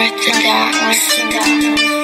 我是真我是真